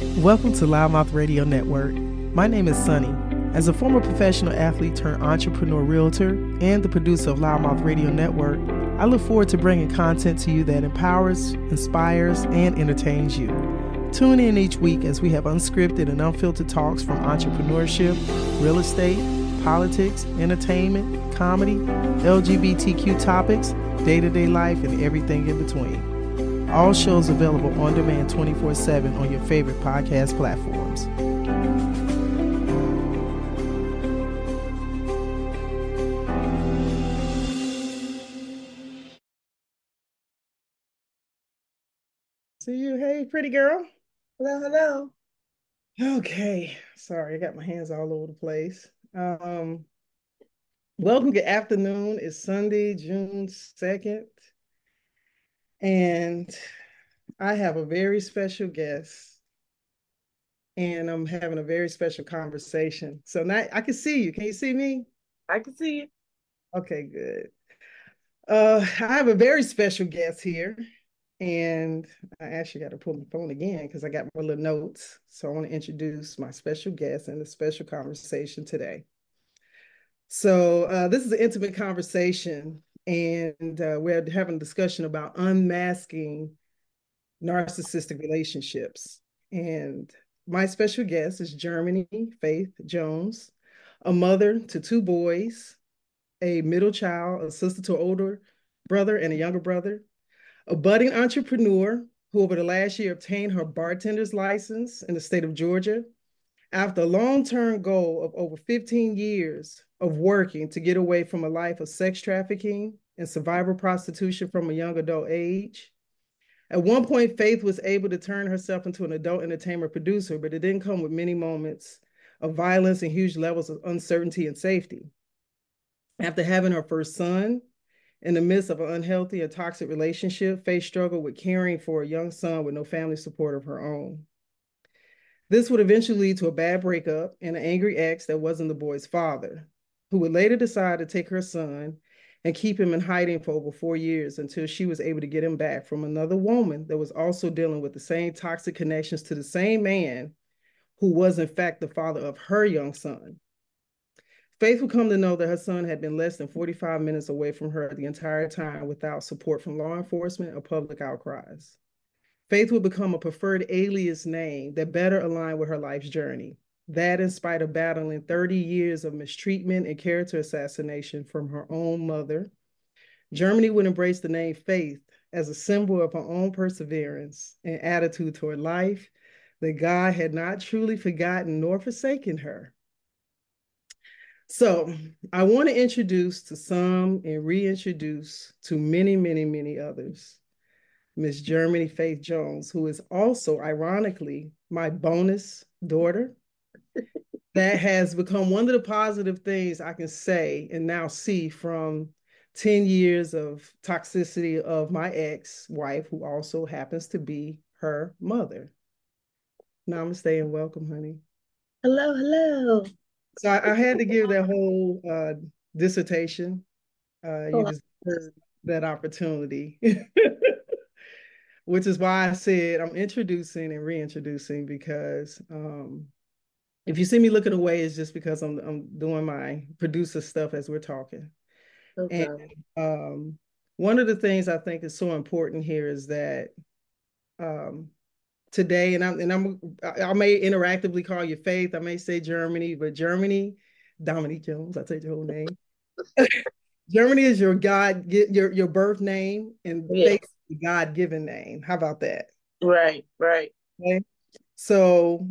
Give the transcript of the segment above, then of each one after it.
Welcome to LouddMouth Radio Network. My name is Sonny. As a former professional athlete turned entrepreneur realtor and the producer of LouddMouth Radio Network, I look forward to bringing content to you that empowers, inspires, and entertains you. Tune in each week as we have unscripted and unfiltered talks from entrepreneurship, real estate, politics, entertainment, comedy, LGBTQ topics, day to day life, and everything in between. All shows available on demand 24 7 on your favorite podcast platforms. See you. Hey, pretty girl. Hello, hello. Okay. Sorry, I got my hands all over the place. Um, welcome. Good afternoon. It's Sunday, June 2nd. And I have a very special guest, and I'm having a very special conversation. So now I can see you. Can you see me? I can see you. Okay, good. Uh, I have a very special guest here, and I actually got to pull my phone again because I got my little notes. So I want to introduce my special guest and the special conversation today. So uh, this is an intimate conversation and uh, we're having a discussion about unmasking narcissistic relationships. And my special guest is Germany Faith Jones, a mother to two boys, a middle child, a sister to an older brother and a younger brother, a budding entrepreneur who over the last year obtained her bartender's license in the state of Georgia after a long-term goal of over 15 years of working to get away from a life of sex trafficking and survivor prostitution from a young adult age. At one point, Faith was able to turn herself into an adult entertainment producer, but it didn't come with many moments of violence and huge levels of uncertainty and safety. After having her first son, in the midst of an unhealthy and toxic relationship, Faith struggled with caring for a young son with no family support of her own. This would eventually lead to a bad breakup and an angry ex that wasn't the boy's father, who would later decide to take her son and keep him in hiding for over four years until she was able to get him back from another woman that was also dealing with the same toxic connections to the same man who was, in fact, the father of her young son. Faith would come to know that her son had been less than 45 minutes away from her the entire time without support from law enforcement or public outcries. Faith would become a preferred alias name that better aligned with her life's journey. That, in spite of battling 30 years of mistreatment and character assassination from her own mother, Germany would embrace the name Faith as a symbol of her own perseverance and attitude toward life that God had not truly forgotten nor forsaken her. So, I want to introduce to some and reintroduce to many, many, many others Miss Germany Faith Jones, who is also, ironically, my bonus daughter. that has become one of the positive things I can say and now see from 10 years of toxicity of my ex wife, who also happens to be her mother. Namaste and welcome, honey. Hello, hello. So I, I had to give that whole uh, dissertation. Uh, you oh, deserve that opportunity. which is why I said I'm introducing and reintroducing because um, if you see me looking away, it's just because I'm I'm doing my producer stuff as we're talking. Okay. And um, one of the things I think is so important here is that um, today, and I'm and I'm I may interactively call you Faith, I may say Germany, but Germany, Dominique Jones, I take your whole name. Germany is your God, your your birth name, and yes. God given name. How about that? Right, right. Okay. So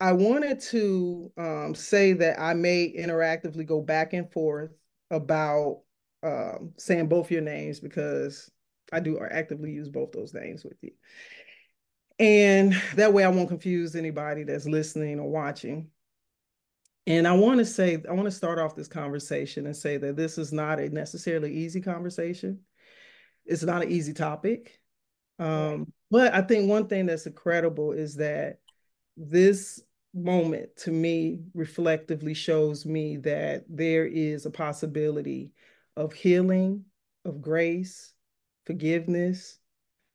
I wanted to um, say that I may interactively go back and forth about um, saying both your names because I do actively use both those names with you. And that way I won't confuse anybody that's listening or watching. And I want to say, I want to start off this conversation and say that this is not a necessarily easy conversation it's not an easy topic. Um, but I think one thing that's incredible is that this moment to me reflectively shows me that there is a possibility of healing, of grace, forgiveness,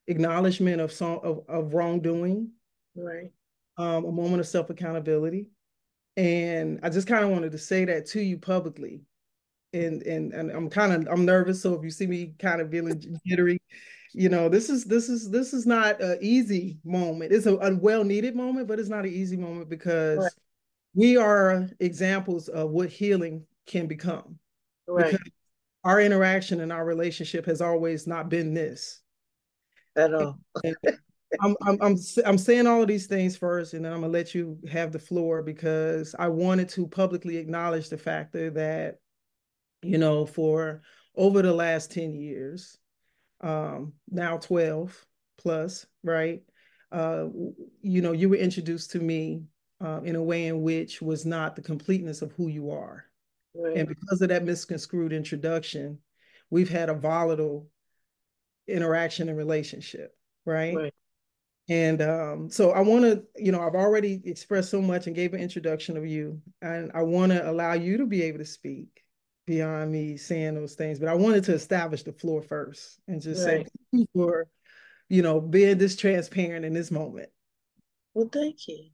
acknowledgement of some of, of wrongdoing. Right. um, a moment of self accountability. And I just kind of wanted to say that to you publicly. And, and and I'm kind of I'm nervous. So if you see me kind of feeling jittery, you know this is this is this is not an easy moment. It's a, a well needed moment, but it's not an easy moment because right. we are examples of what healing can become. Right. Because our interaction and our relationship has always not been this at all. I'm, I'm I'm I'm saying all of these things first, and then I'm gonna let you have the floor because I wanted to publicly acknowledge the factor that, you know, for over the last 10 years, um, now 12 plus, right? Uh, you know, you were introduced to me uh, in a way in which was not the completeness of who you are. Right. And because of that misconstrued introduction, we've had a volatile interaction and relationship, right? right. And um, so I want to, you know, I've already expressed so much and gave an introduction of you, and I want to allow you to be able to speak beyond me saying those things. But I wanted to establish the floor first and just right. say thank you for, you know, being this transparent in this moment. Well, thank you.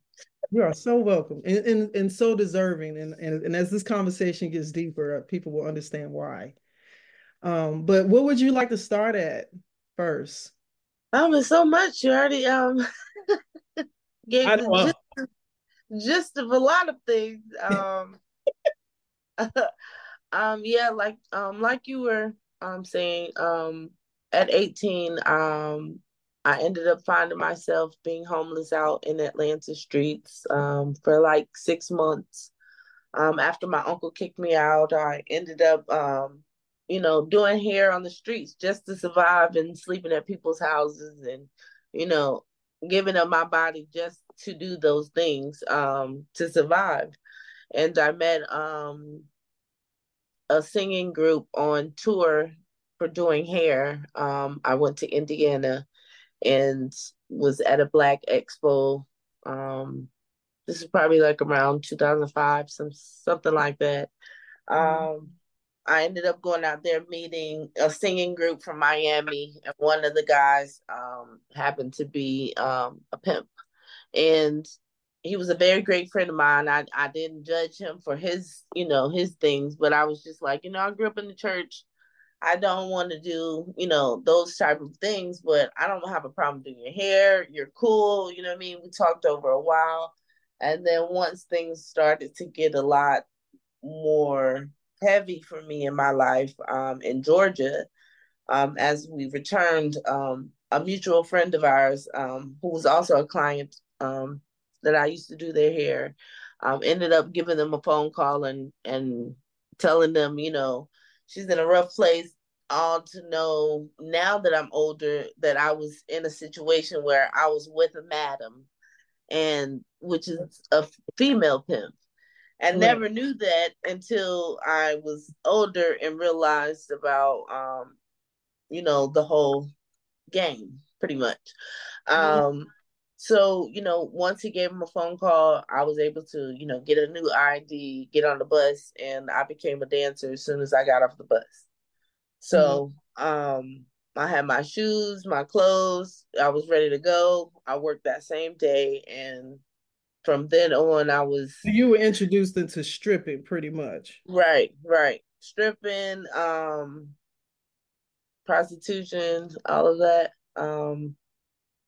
You are so welcome and, and, and so deserving. And, and, and as this conversation gets deeper, uh, people will understand why. Um, but what would you like to start at first? Um, it's so much. You already um gave the gist, gist of a lot of things. Um, um, yeah, like um, like you were um saying, um, at 18, um, I ended up finding myself being homeless out in Atlanta streets um, for like six months. Um, after my uncle kicked me out, I ended up, um, you know, doing hair on the streets just to survive and sleeping at people's houses and, you know, giving up my body just to do those things um, to survive. And I met um, a singing group on tour for doing hair. Um, I went to Indiana and was at a Black Expo. Um, this is probably like around 2005, some something like that. Um, I ended up going out there meeting a singing group from Miami, and one of the guys um, happened to be um, a pimp, and he was a very great friend of mine. I I didn't judge him for his you know his things, but I was just like you know I grew up in the church. I don't want to do, you know, those type of things, but I don't have a problem doing your hair. You're cool. You know what I mean? We talked over a while. And then once things started to get a lot more heavy for me in my life um, in Georgia, um, as we returned, um, a mutual friend of ours um, who was also a client um, that I used to do their hair um, ended up giving them a phone call and, and telling them, you know, she's in a rough place all to know now that I'm older that I was in a situation where I was with a madam and which is a female pimp. And right. never knew that until I was older and realized about um, you know, the whole game pretty much. Um so, you know, once he gave him a phone call, I was able to, you know, get a new ID, get on the bus, and I became a dancer as soon as I got off the bus. So mm-hmm. um I had my shoes, my clothes, I was ready to go. I worked that same day and from then on I was you were introduced into stripping pretty much. Right, right. Stripping, um prostitution, all of that. Um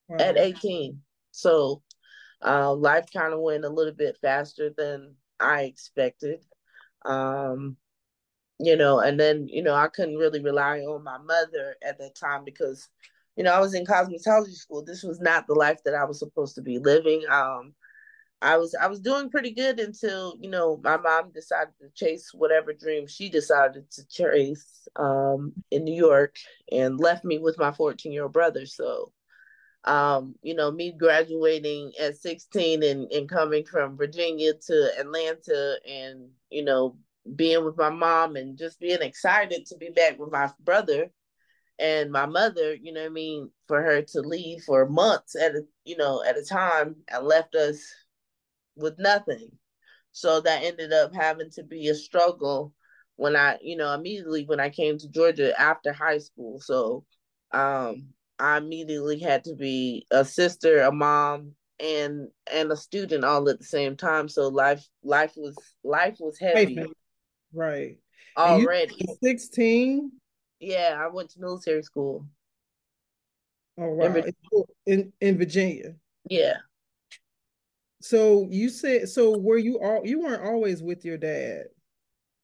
wow. at 18. So uh, life kind of went a little bit faster than I expected. Um you know, and then, you know, I couldn't really rely on my mother at that time because, you know, I was in cosmetology school. This was not the life that I was supposed to be living. Um, I was I was doing pretty good until, you know, my mom decided to chase whatever dream she decided to chase um, in New York and left me with my 14 year old brother. So, um, you know, me graduating at 16 and, and coming from Virginia to Atlanta and, you know, being with my mom and just being excited to be back with my brother and my mother, you know I mean, for her to leave for months at a you know, at a time and left us with nothing. So that ended up having to be a struggle when I, you know, immediately when I came to Georgia after high school. So um I immediately had to be a sister, a mom, and and a student all at the same time. So life life was life was heavy. Right. Already. 16? Yeah, I went to military school. Oh wow. In, in, in Virginia. Yeah. So you said so were you all you weren't always with your dad?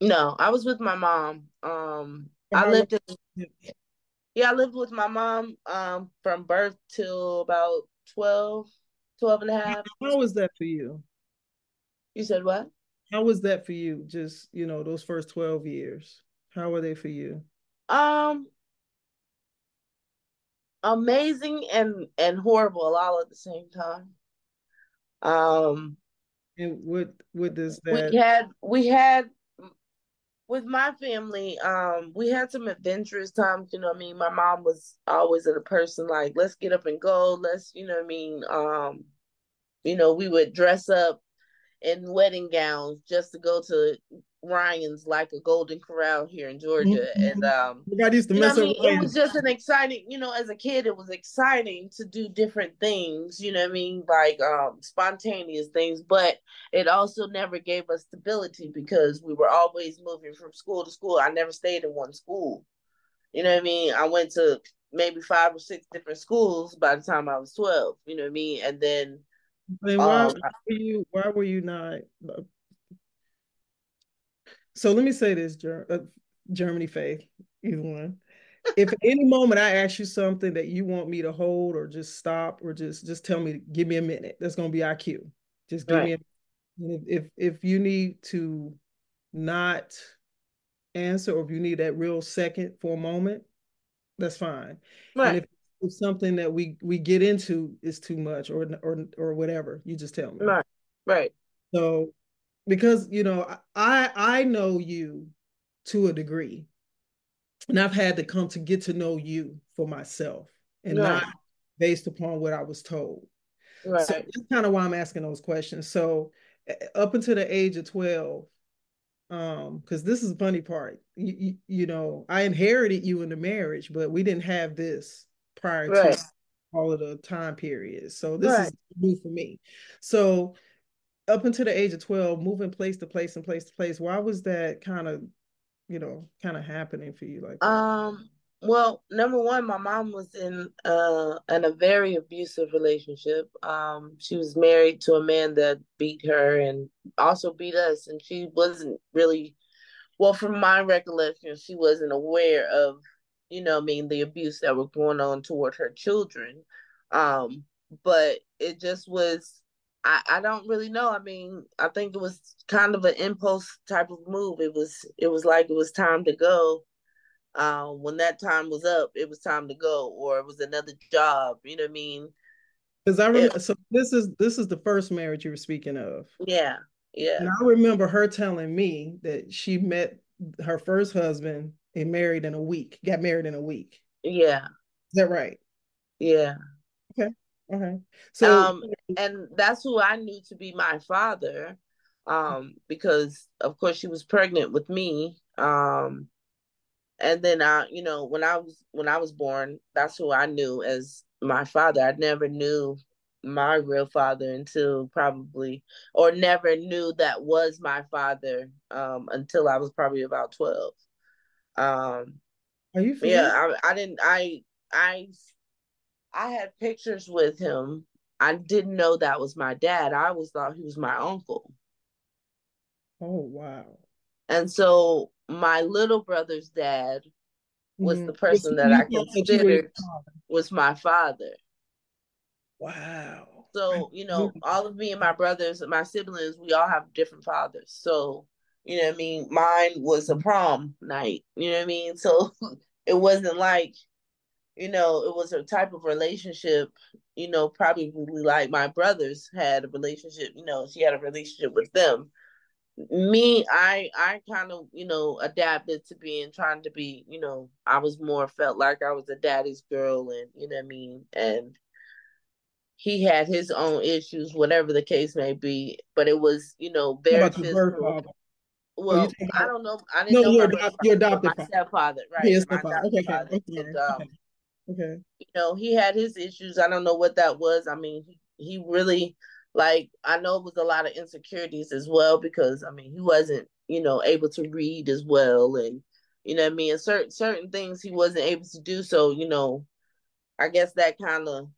No, I was with my mom. Um I lived in yeah, I lived with my mom um from birth till about 12, 12 and a half. How was that for you? You said what? How was that for you? Just, you know, those first 12 years. How were they for you? Um amazing and and horrible all at the same time. Um and what what does that we had we had with my family, um, we had some adventurous times, you know I mean? My mom was always a person like, let's get up and go, let's, you know I mean? Um, you know, we would dress up in wedding gowns just to go to Ryan's like a Golden Corral here in Georgia, mm-hmm. and um, everybody used to mess I mean? It was just an exciting, you know, as a kid, it was exciting to do different things. You know what I mean, like um, spontaneous things, but it also never gave us stability because we were always moving from school to school. I never stayed in one school. You know what I mean? I went to maybe five or six different schools by the time I was twelve. You know what I mean? And then. why um, were you? Why were you not so let me say this, Ger- uh, Germany Faith, either one. if at any moment I ask you something that you want me to hold or just stop or just just tell me, give me a minute. That's gonna be IQ. Just give right. me a if if you need to not answer or if you need that real second for a moment, that's fine. Right. And if it's something that we we get into is too much or or or whatever, you just tell me. Right. Right. So because you know I I know you to a degree, and I've had to come to get to know you for myself and right. not based upon what I was told. Right. So that's kind of why I'm asking those questions. So up until the age of 12, um, because this is the funny part. You, you, you, know, I inherited you in the marriage, but we didn't have this prior right. to all of the time periods. So this is new for me. So up until the age of 12 moving place to place and place to place why was that kind of you know kind of happening for you like um well number one my mom was in uh in a very abusive relationship. Um she was married to a man that beat her and also beat us and she wasn't really well from my recollection she wasn't aware of you know I mean the abuse that was going on toward her children. Um but it just was I, I don't really know. I mean, I think it was kind of an impulse type of move. It was it was like it was time to go. Uh, when that time was up, it was time to go, or it was another job. You know what I mean? Because I remember. It, so this is this is the first marriage you were speaking of. Yeah, yeah. And I remember her telling me that she met her first husband and married in a week. Got married in a week. Yeah. Is that right? Yeah. Okay. Okay. So um, and that's who I knew to be my father. Um, because of course she was pregnant with me. Um, and then I, you know, when I was when I was born, that's who I knew as my father. I never knew my real father until probably or never knew that was my father um until I was probably about 12. Um Are you Yeah, I, I didn't I I I had pictures with him. I didn't know that was my dad. I always thought he was my uncle. Oh wow. And so my little brother's dad was mm-hmm. the person that I considered was my father. Wow. So, you know, all of me and my brothers and my siblings, we all have different fathers. So, you know I mean? Mine was a prom night. You know what I mean? So it wasn't like you know, it was a type of relationship, you know, probably like my brothers had a relationship, you know, she had a relationship with them. Me, I I kind of, you know, adapted to being trying to be, you know, I was more felt like I was a daddy's girl and you know what I mean? And he had his own issues, whatever the case may be, but it was, you know, very physical. Well, I don't know. I didn't no, know your, your adopted my stepfather, right? Yes, stepfather. Okay, okay. And, um, Okay. You know, he had his issues. I don't know what that was. I mean, he, he really like I know it was a lot of insecurities as well because I mean he wasn't, you know, able to read as well and you know I mean, and certain certain things he wasn't able to do. So, you know, I guess that kind of,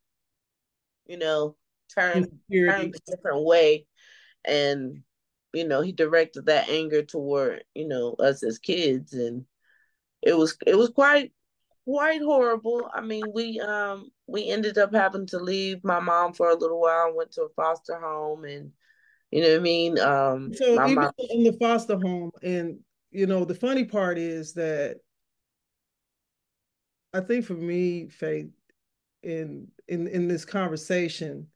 you know, turned turned a different way. And, you know, he directed that anger toward, you know, us as kids and it was it was quite quite horrible. I mean, we um we ended up having to leave my mom for a little while and went to a foster home and you know what I mean? Um so even mom... in the foster home and you know the funny part is that I think for me, Faith, in in in this conversation,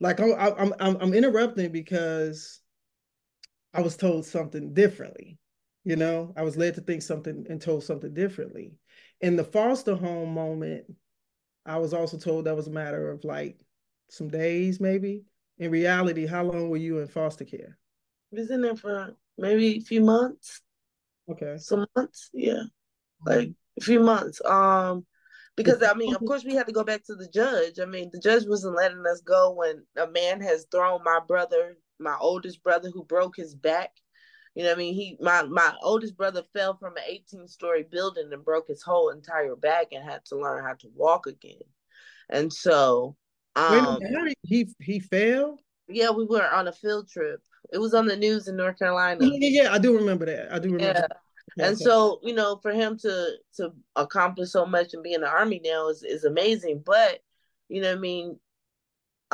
like I'm I'm I'm, I'm interrupting because I was told something differently. You know, I was led to think something and told something differently. In the foster home moment, I was also told that was a matter of like some days, maybe. In reality, how long were you in foster care? I was in there for maybe a few months. Okay. Some months, yeah. Like a few months. Um, because I mean, of course, we had to go back to the judge. I mean, the judge wasn't letting us go when a man has thrown my brother, my oldest brother, who broke his back you know what I mean? He my my oldest brother fell from an 18 story building and broke his whole entire back and had to learn how to walk again. And so um he he fell? Yeah, we were on a field trip. It was on the news in North Carolina. Yeah, yeah, I do remember that. I do remember. Yeah. and so, you know, for him to to accomplish so much and be in the army now is is amazing. But, you know, I mean,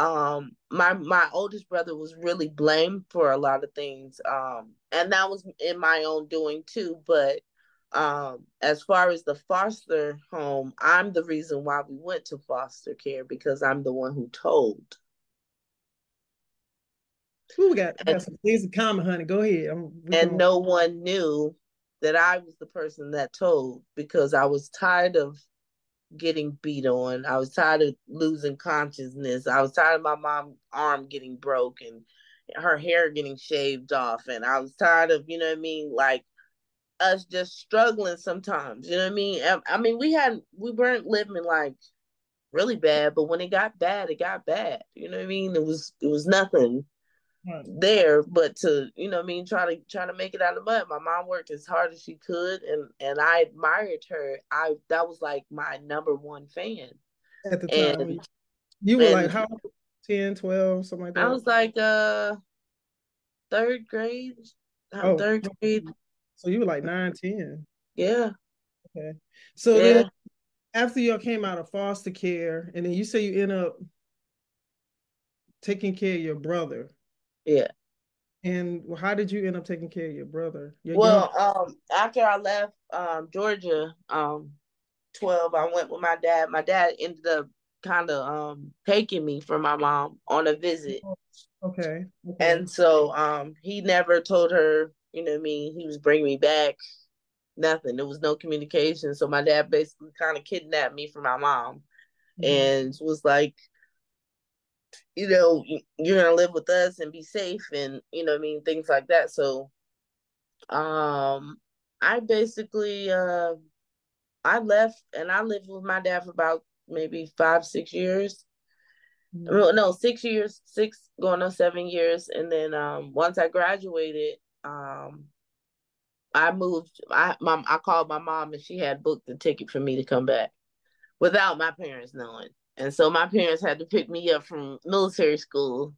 um my my oldest brother was really blamed for a lot of things um and that was in my own doing too but um as far as the foster home i'm the reason why we went to foster care because i'm the one who told. Ooh, we got, we got some things in common honey. Go ahead. And no one knew that i was the person that told because i was tired of getting beat on. I was tired of losing consciousness. I was tired of my mom's arm getting broken, her hair getting shaved off. And I was tired of, you know what I mean, like us just struggling sometimes. You know what I mean? I, mean, we had we weren't living like really bad, but when it got bad, it got bad. You know what I mean? It was it was nothing there but to you know I mean try to try to make it out of mud. My mom worked as hard as she could and and I admired her. I that was like my number one fan. At the time. And, you were like how 10 12 something like that? I was like uh third grade oh, third grade. So you were like 9 10 yeah. Okay. So yeah. then after y'all came out of foster care and then you say you end up taking care of your brother yeah. And how did you end up taking care of your brother? Your well, young- um, after I left um, Georgia, um, twelve, I went with my dad. My dad ended up kind of um taking me from my mom on a visit. Okay. okay. And so um he never told her, you know, I mean, he was bringing me back. Nothing. There was no communication. So my dad basically kind of kidnapped me from my mom, mm-hmm. and was like, you know, you're gonna live with us and be safe and you know I mean things like that. So um I basically uh I left and I lived with my dad for about maybe five, six years. Mm-hmm. No, six years, six going on seven years. And then um once I graduated, um I moved I mom I called my mom and she had booked the ticket for me to come back without my parents knowing. And so my parents had to pick me up from military school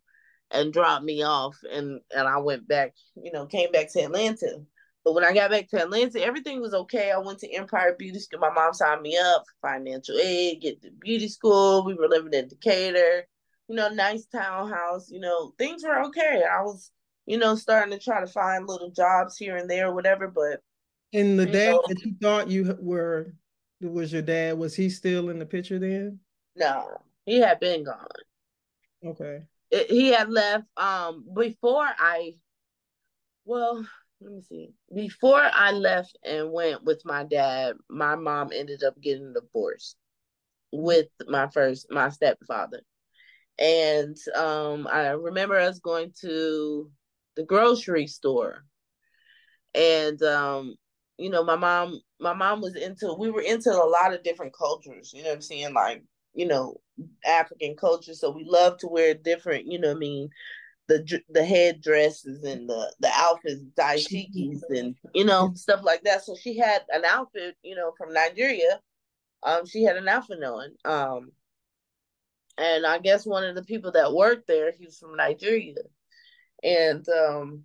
and drop me off and and I went back, you know, came back to Atlanta. But when I got back to Atlanta, everything was okay. I went to Empire Beauty School. My mom signed me up for financial aid, get the beauty school. We were living in Decatur, you know, nice townhouse. You know, things were okay. I was, you know, starting to try to find little jobs here and there, or whatever. But in the dad know, that you thought you were was your dad, was he still in the picture then? No, he had been gone. Okay. It, he had left um before I well, let me see. Before I left and went with my dad, my mom ended up getting divorced with my first my stepfather. And um I remember us going to the grocery store. And um you know, my mom my mom was into we were into a lot of different cultures, you know what I'm saying? Like you know, African culture, so we love to wear different, you know, I mean, the the head dresses and the the outfits, dashikis and you know stuff like that. So she had an outfit, you know, from Nigeria. Um, she had an outfit on. Um, and I guess one of the people that worked there, he was from Nigeria, and um,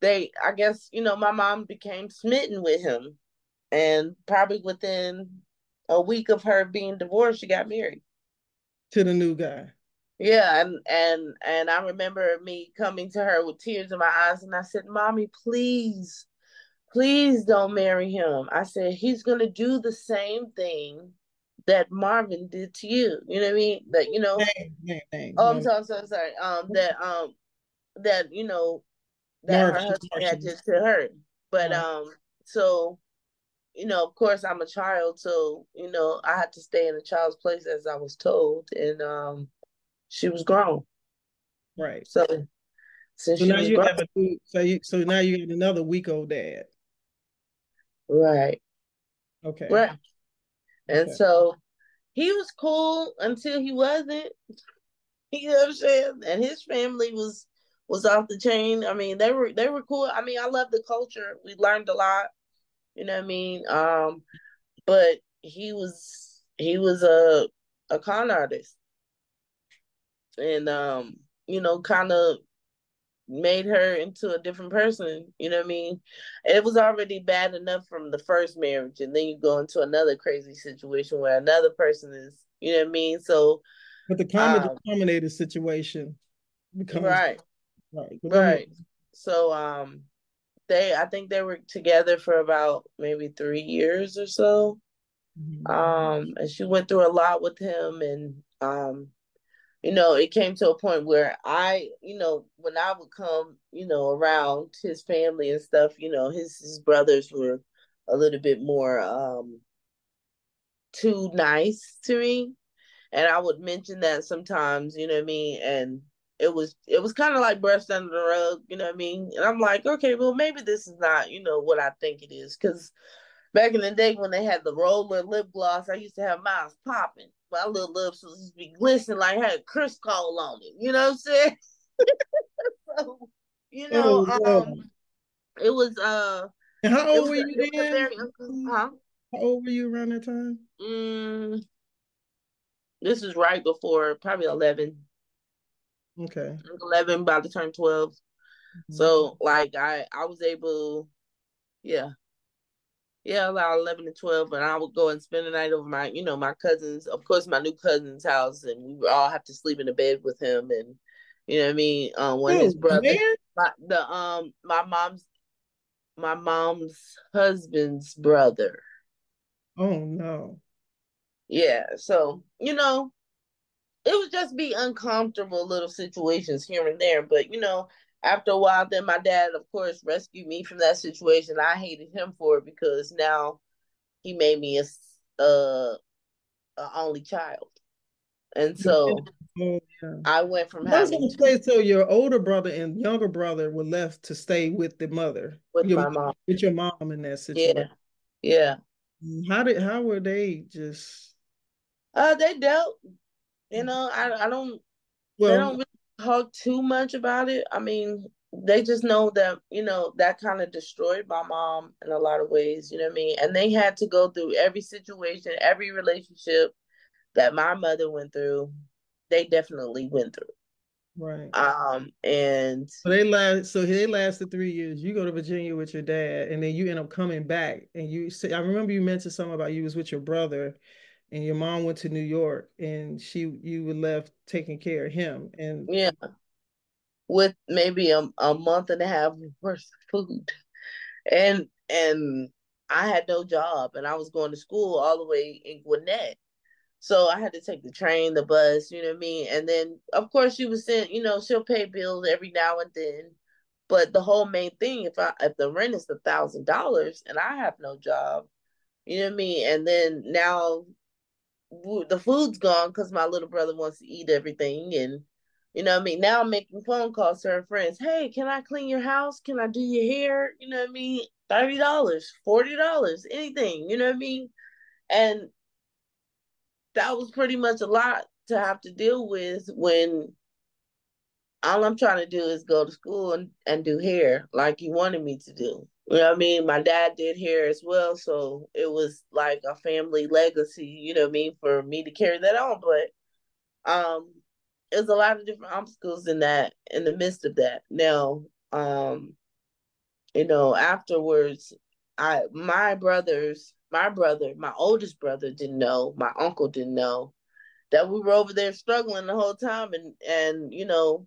they, I guess, you know, my mom became smitten with him, and probably within a week of her being divorced, she got married to the new guy. Yeah, and and and I remember me coming to her with tears in my eyes, and I said, "Mommy, please, please don't marry him." I said he's gonna do the same thing that Marvin did to you. You know what I mean? That you know. Dang, dang, dang, oh, I'm sorry, so sorry. Um, that um, that you know, that Marvin, her husband had just to her. But um, so you know, of course, I'm a child, so you know, I had to stay in a child's place as I was told, and um, she was grown. Right. So, so now you grown, have a so you so now you got another week old dad. Right. Okay. Right. And okay. so he was cool until he wasn't. You know what I'm saying? And his family was was off the chain. I mean, they were they were cool. I mean, I love the culture. We learned a lot. You know what I mean? Um, but he was he was a a con artist. And um, you know, kind of made her into a different person. You know what I mean? It was already bad enough from the first marriage, and then you go into another crazy situation where another person is, you know what I mean? So, but the common um, denominator situation becomes right, right, right. So, um, they, I think they were together for about maybe three years or so. Mm-hmm. Um, and she went through a lot with him, and um, you know, it came to a point where I, you know, when I would come, you know, around his family and stuff, you know, his his brothers were a little bit more um too nice to me. And I would mention that sometimes, you know what I mean? And it was it was kind of like brushed under the rug, you know what I mean? And I'm like, okay, well maybe this is not, you know, what I think it is. Cause back in the day when they had the roller lip gloss, I used to have mine popping my little lips was just be glistening like I had Crisco on it. You know what I'm saying? so, you know, oh, um, it was uh. And how old were you then? Very, huh? How old were you around that time? Mm, this is right before probably eleven. Okay. Eleven, about to turn 12 mm-hmm. So like I I was able, yeah, yeah, about eleven to twelve, and I would go and spend the night over my, you know, my cousins, of course, my new cousin's house, and we would all have to sleep in the bed with him, and you know what I mean. Um, when Ooh, his brother, my, the um, my mom's, my mom's husband's brother. Oh no. Yeah, so you know, it would just be uncomfortable little situations here and there, but you know, after a while, then my dad, of course, rescued me from that situation. I hated him for it because now he made me a, a, a only child, and so yeah. I went from. I was going to say, so your older brother and younger brother were left to stay with the mother, with your, my mom, with your mom in that situation. Yeah, yeah. How did how were they just? Uh, they dealt. You know, I I don't. Well, they don't really talk too much about it. I mean, they just know that, you know, that kind of destroyed my mom in a lot of ways, you know what I mean? And they had to go through every situation, every relationship that my mother went through, they definitely went through. Right. Um, and so they last so they lasted three years. You go to Virginia with your dad, and then you end up coming back. And you say I remember you mentioned something about you was with your brother and your mom went to New York and she you were left taking care of him and yeah. With maybe a, a month and a half worth of food. And and I had no job and I was going to school all the way in Gwinnett. So I had to take the train the bus you know what I mean? And then of course she was sent you know she'll pay bills every now and then. But the whole main thing if I if the rent is a thousand dollars and I have no job you know what I mean? And then now the food's gone because my little brother wants to eat everything and you know I mean? Now I'm making phone calls to her friends. Hey can I clean your house? Can I do your hair? You know what I mean? thirty dollars forty dollars anything you know what I mean? And that was pretty much a lot to have to deal with when all I'm trying to do is go to school and, and do hair like you wanted me to do. You know what I mean? My dad did hair as well, so it was like a family legacy, you know what I mean, for me to carry that on. But um there's a lot of different obstacles in that in the midst of that. Now, um, you know, afterwards, I my brothers, my brother, my oldest brother didn't know, my uncle didn't know that we were over there struggling the whole time and and you know,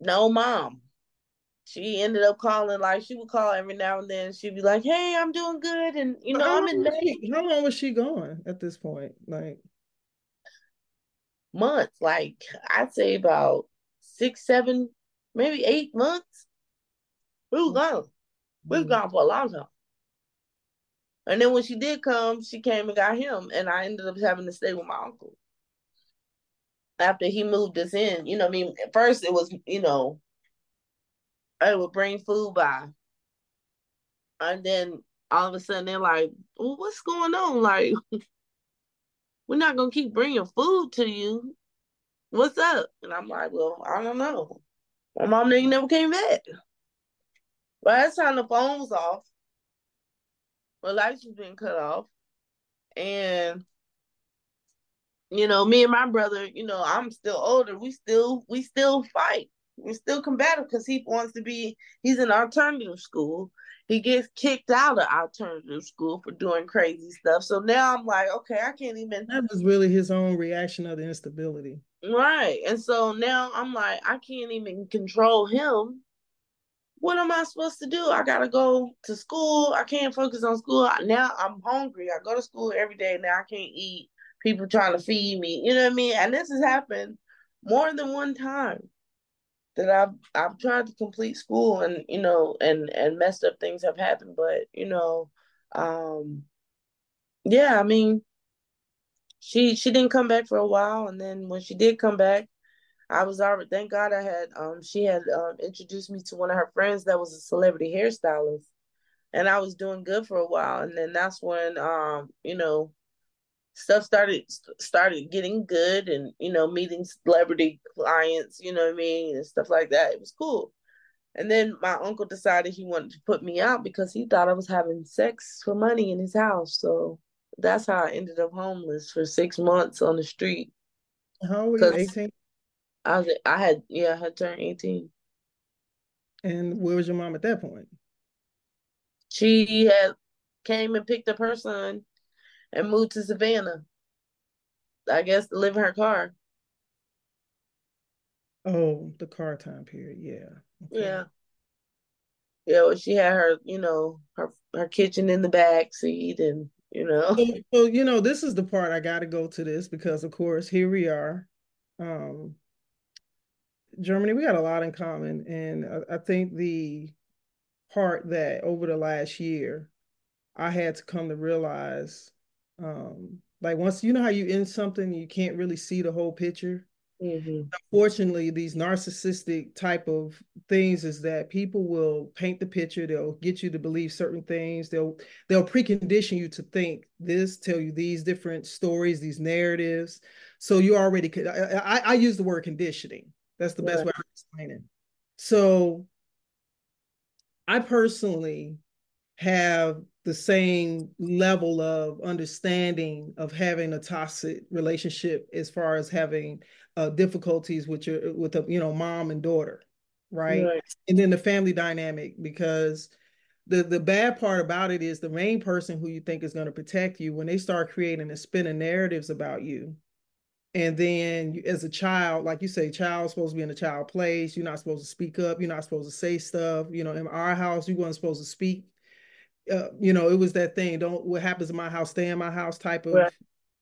no mom. She ended up calling like she would call every now and then. She'd be like, "Hey, I'm doing good," and you know, how I'm in. She, how long was she gone at this point? Like months, like I'd say about six, seven, maybe eight months. We were gone. We were mm. gone for a long time. And then when she did come, she came and got him, and I ended up having to stay with my uncle. After he moved us in, you know, I mean, at first it was, you know, I would bring food by. And then all of a sudden they're like, well, what's going on? Like, we're not gonna keep bringing food to you. What's up? And I'm like, well, I don't know. My mom nigga never came back. By that time the phone was off. My lights was being cut off. And you know, me and my brother, you know, I'm still older. We still we still fight. We're still combative because he wants to be he's in alternative school he gets kicked out of alternative school for doing crazy stuff. So now I'm like, okay, I can't even. That was really his own reaction of the instability. Right. And so now I'm like, I can't even control him. What am I supposed to do? I got to go to school. I can't focus on school. Now I'm hungry. I go to school every day. Now I can't eat. People trying to feed me. You know what I mean? And this has happened more than one time that I've I've tried to complete school and you know and and messed up things have happened, but you know, um, yeah, I mean, she she didn't come back for a while, and then when she did come back, I was already thank God I had um she had um introduced me to one of her friends that was a celebrity hairstylist, and I was doing good for a while, and then that's when um you know stuff started started getting good and you know meeting celebrity clients you know what i mean and stuff like that. It was cool. And then my uncle decided he wanted to put me out because he thought i was having sex for money in his house. So that's how i ended up homeless for six months on the street. How old were you? 18 i was i had yeah i had turned 18 and where was your mom at that point? She had came and picked up her son and moved to Savannah. I guess to live in her car. Oh, the car time period. Yeah. Okay. Yeah. Yeah, well, she had her, you know, her her kitchen in the back seat, and you know. So, so you know, this is the part I got to go to this because, of course, here we are. Um, Germany, we got a lot in common, and I, I think the part that over the last year, I had to come to realize um like once you know how you end something you can't really see the whole picture? Mm-hmm. unfortunately these narcissistic type of things is that people will paint the picture they'll get you to believe certain things they'll they'll precondition you to think this tell you these different stories these narratives. So you already could I, I, I use the word conditioning. That's the best way to explain it so i personally have the same level of understanding of having a toxic relationship as far as having uh, difficulties with your with a you know mom and daughter right? right and then the family dynamic because the the bad part about it is the main person who you think is going to protect you when they start creating and spinning narratives about you and then you, as a child like you say child's supposed to be in a child place you're not supposed to speak up you're not supposed to say stuff you know in our house you weren't supposed to speak uh, you know, it was that thing. Don't what happens in my house, stay in my house type of right.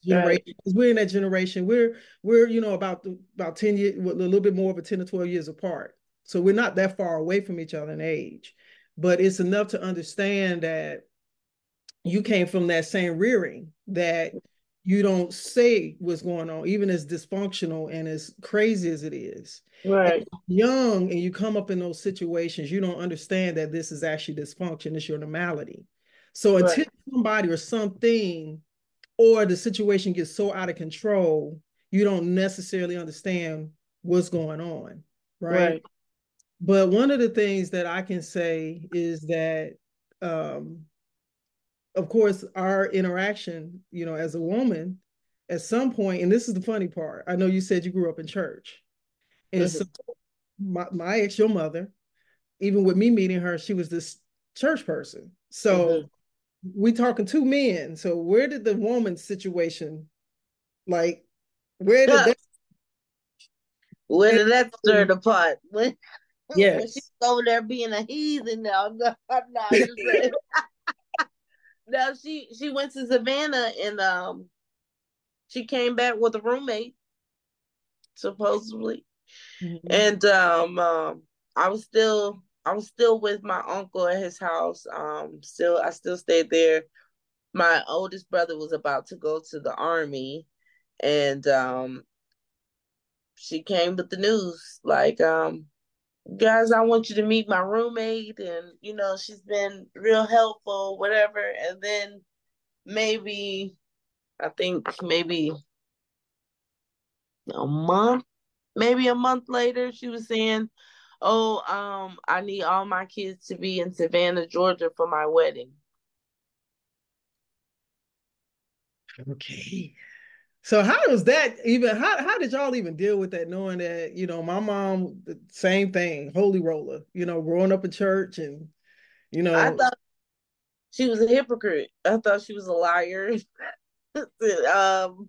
generation. Because we're in that generation. We're we're you know about about ten years, a little bit more of a ten to twelve years apart. So we're not that far away from each other in age, but it's enough to understand that you came from that same rearing that you don't say what's going on, even as dysfunctional and as crazy as it is. Right. young and you come up in those situations, you don't understand that this is actually dysfunction, it's your normality. So until right. somebody or something or the situation gets so out of control, you don't necessarily understand what's going on, right? right. But one of the things that I can say is that, um, of course, our interaction, you know, as a woman, at some point, and this is the funny part. I know you said you grew up in church, and mm-hmm. so my, my ex, your mother, even with me meeting her, she was this church person. So mm-hmm. we talking two men. So where did the woman situation, like, where did that? Where did that stir the pot? When, yes. when she's over there being a heathen now. No, no, no, she she went to Savannah and um she came back with a roommate, supposedly. Mm-hmm. And um, um I was still I was still with my uncle at his house. Um, still I still stayed there. My oldest brother was about to go to the army, and um, she came with the news like, um, guys, I want you to meet my roommate, and you know she's been real helpful, whatever. And then maybe, I think maybe a month, maybe a month later, she was saying oh, um, I need all my kids to be in Savannah, Georgia for my wedding. Okay. So how does that even how how did y'all even deal with that knowing that, you know, my mom the same thing, holy roller, you know, growing up in church and you know I thought she was a hypocrite. I thought she was a liar. um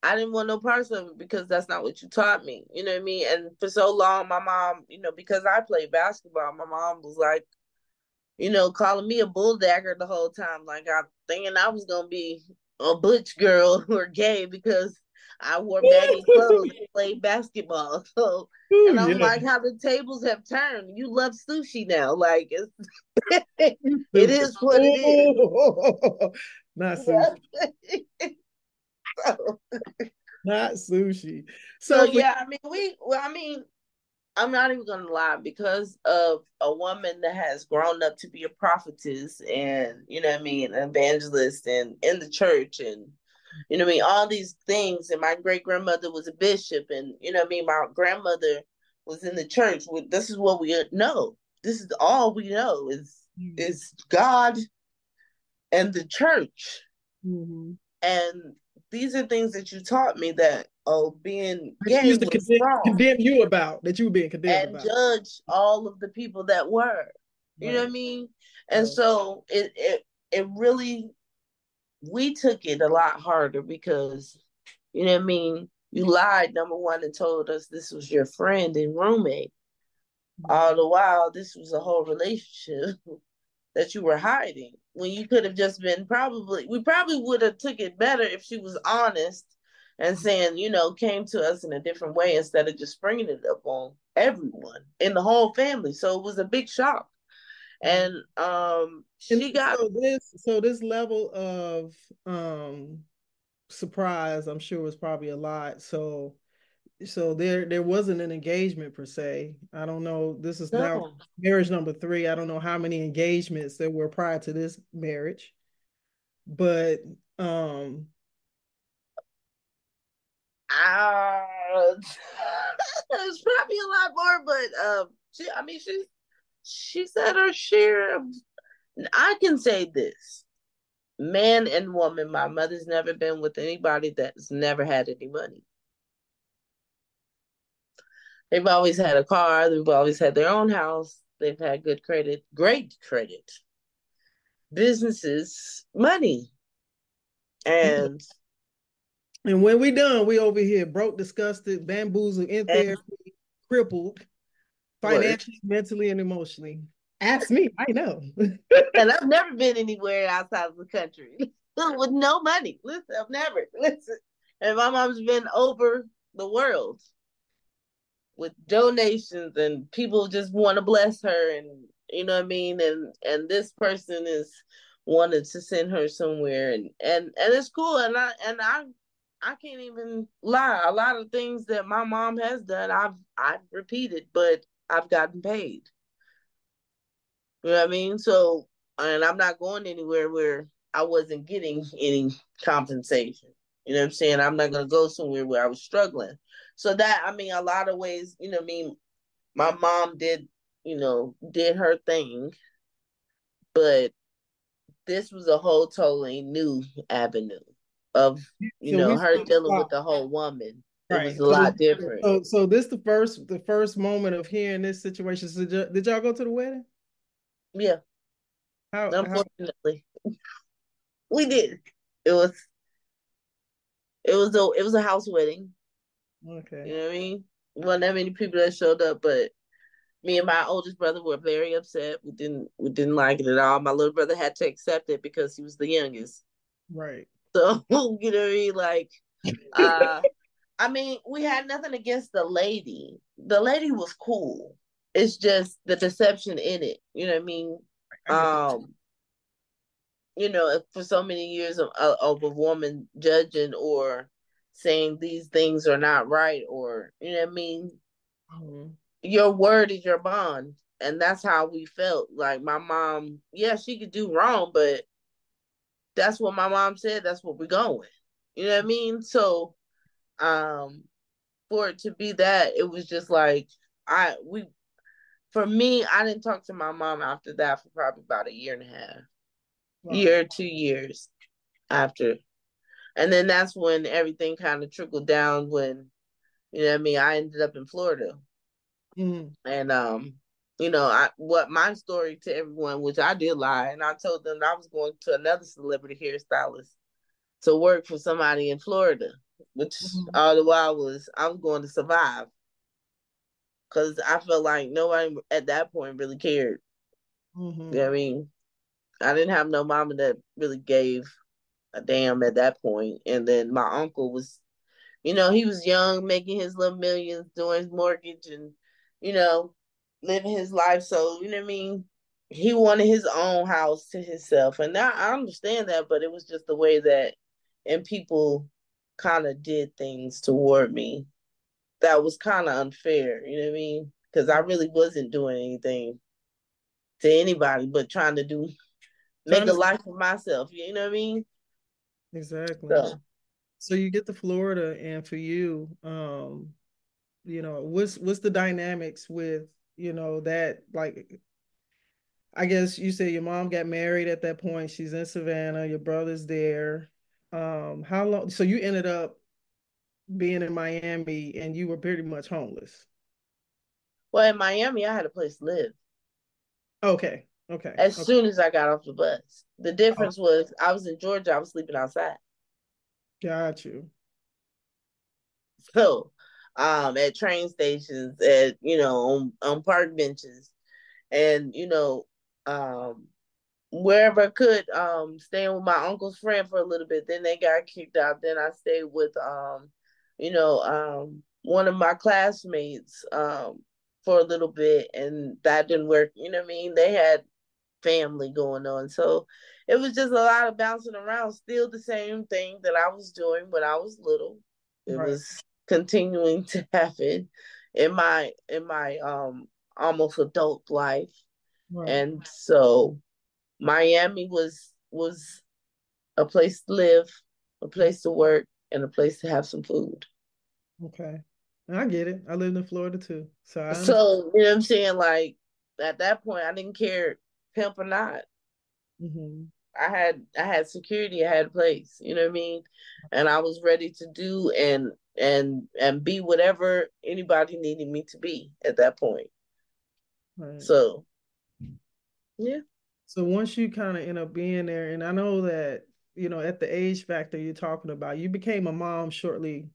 I didn't want no parts of it because that's not what you taught me. You know what I mean? And for so long, my mom, you know, because I played basketball, my mom was like, you know, calling me a bull dagger the whole time. Like I thinking I was gonna be a butch girl or gay because I wore baggy clothes and played basketball. So and I'm yeah. like, how the tables have turned. You love sushi now. Like it's it is what it is. Not sushi. Not sushi. So, so yeah, I mean, we. Well, I mean, I'm not even gonna lie because of a woman that has grown up to be a prophetess and you know what I mean, an evangelist and in the church and you know what I mean, all these things. And my great grandmother was a bishop, and you know what I mean, my grandmother was in the church. This is what we know. This is all we know is mm-hmm. is God and the church. Mm-hmm. And these are things that you taught me that oh being gay used to condemn, condemn, you about that you were being condemned and about. judge all of the people that were you right. know what I mean and right. so it it it really we took it a lot harder because you know what I mean you lied number one and told us this was your friend and roommate mm-hmm. all the while this was a whole relationship that you were hiding when you could have just been probably we probably would have took it better if she was honest and saying you know came to us in a different way instead of just bringing it up on everyone in the whole family so it was a big shock and um she and got so this so this level of um surprise i'm sure was probably a lot so so there there wasn't an engagement per se. I don't know. This is no. now marriage number three. I don't know how many engagements there were prior to this marriage, but um, uh, it's probably a lot more. But um, she, I mean, she she said her share of. I can say this: man and woman. My mother's never been with anybody that's never had any money. They've always had a car. They've always had their own house. They've had good credit, great credit, businesses, money, and and when we done, we over here broke, disgusted, bamboozled, in therapy, crippled, financially, what? mentally, and emotionally. Ask me, I know. and I've never been anywhere outside of the country with no money. Listen, I've never listen. And my mom's been over the world with donations and people just want to bless her and you know what I mean and and this person is wanted to send her somewhere and and and it's cool and I and I I can't even lie a lot of things that my mom has done I've I've repeated but I've gotten paid you know what I mean so and I'm not going anywhere where I wasn't getting any compensation. You know what I'm saying? I'm not gonna go somewhere where I was struggling. So that I mean, a lot of ways, you know, I mean, my mom did, you know, did her thing, but this was a whole totally new avenue of you so know her dealing with the whole woman. Right. It was a so, lot different. So, so this the first the first moment of hearing this situation. So did, y- did y'all go to the wedding? Yeah. How, Unfortunately, how... we did. It was it was a it was a house wedding. Okay. You know what I mean? Wasn't that many people that showed up, but me and my oldest brother were very upset. We didn't we didn't like it at all. My little brother had to accept it because he was the youngest. Right. So you know what I mean? Like uh I mean, we had nothing against the lady. The lady was cool. It's just the deception in it. You know what I mean? Um you know, for so many years of, of a woman judging or saying these things are not right or you know what I mean? Mm-hmm. Your word is your bond. And that's how we felt. Like my mom, yeah, she could do wrong, but that's what my mom said, that's what we're going. You know what I mean? So um for it to be that, it was just like I we for me, I didn't talk to my mom after that for probably about a year and a half. Wow. Year, two years after and then that's when everything kind of trickled down when, you know what I mean, I ended up in Florida. Mm-hmm. And um, you know, I what my story to everyone, which I did lie, and I told them I was going to another celebrity hairstylist to work for somebody in Florida, which mm-hmm. all the while was I was going to survive. Cause I felt like nobody at that point really cared. Mm-hmm. You know I mean? I didn't have no mama that really gave a damn at that point. And then my uncle was, you know, he was young, making his little millions, doing his mortgage and, you know, living his life. So, you know what I mean? He wanted his own house to himself. And now I understand that, but it was just the way that and people kind of did things toward me that was kind of unfair, you know what I mean? Because I really wasn't doing anything to anybody but trying to do make a life for myself, you know what I mean? Exactly. So, so you get to Florida, and for you, um, you know, what's what's the dynamics with you know that like I guess you say your mom got married at that point. She's in Savannah. Your brother's there. Um, how long? So you ended up being in Miami, and you were pretty much homeless. Well, in Miami, I had a place to live. Okay. Okay. As okay. soon as I got off the bus. The difference oh. was I was in Georgia, I was sleeping outside. Got you. So, um, at train stations, at you know, on, on park benches, and you know, um, wherever I could, um, staying with my uncle's friend for a little bit. Then they got kicked out. Then I stayed with, um, you know, um, one of my classmates, um, for a little bit, and that didn't work. You know what I mean? They had family going on. So it was just a lot of bouncing around, still the same thing that I was doing when I was little. It right. was continuing to happen in my in my um almost adult life. Right. And so Miami was was a place to live, a place to work, and a place to have some food. Okay. I get it. I lived in Florida too. So I So, you know what I'm saying? Like at that point I didn't care pimp or not. Mm-hmm. I had I had security, I had a place, you know what I mean? And I was ready to do and and and be whatever anybody needed me to be at that point. Right. So yeah. So once you kind of end up being there, and I know that, you know, at the age factor you're talking about, you became a mom shortly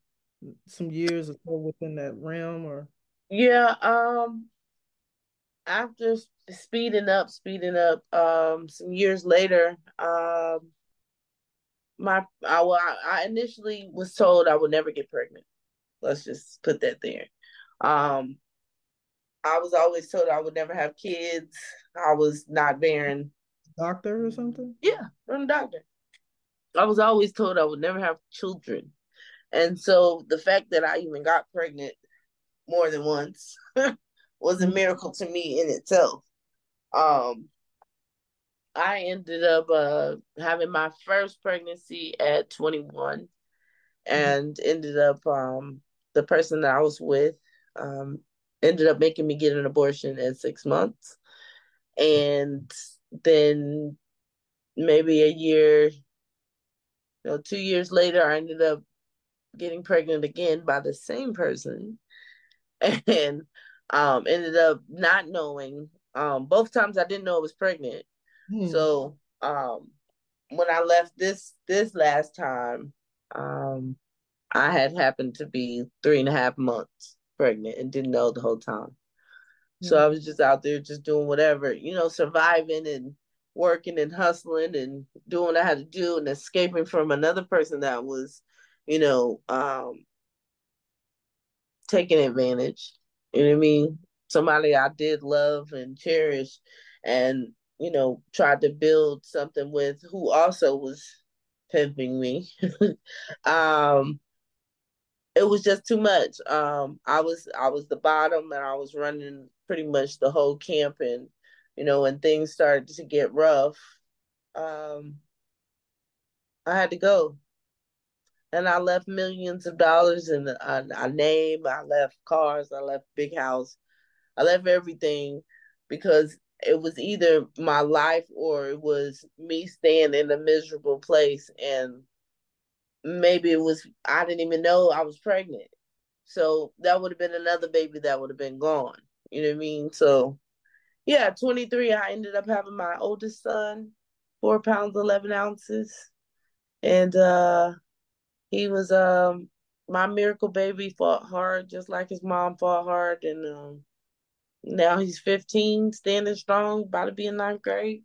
some years or so within that realm or yeah, um after speeding up, speeding up, um, some years later, um, my I, well, I, I initially was told I would never get pregnant. Let's just put that there. Um, I was always told I would never have kids. I was not bearing. Doctor or something? Yeah, from a doctor. I was always told I would never have children. And so the fact that I even got pregnant more than once was a miracle to me in itself. Um, I ended up uh, having my first pregnancy at 21 and ended up um, the person that I was with um, ended up making me get an abortion at six months. And then maybe a year, you know, two years later, I ended up getting pregnant again by the same person and um, ended up not knowing. Um, both times I didn't know I was pregnant. Hmm. So um, when I left this this last time, um, I had happened to be three and a half months pregnant and didn't know the whole time. So I was just out there just doing whatever, you know, surviving and working and hustling and doing what I had to do and escaping from another person that was, you know, um, taking advantage. You know what I mean? Somebody I did love and cherish and, you know, tried to build something with who also was pimping me. um, it was just too much. Um, I was I was the bottom, and I was running pretty much the whole camp. And you know, when things started to get rough, um, I had to go, and I left millions of dollars in a, a name. I left cars. I left big house. I left everything because it was either my life or it was me staying in a miserable place and maybe it was I didn't even know I was pregnant. So that would have been another baby that would have been gone. You know what I mean? So yeah, 23, I ended up having my oldest son, four pounds, 11 ounces. And uh he was um my miracle baby fought hard just like his mom fought hard and um now he's 15 standing strong about to be in ninth grade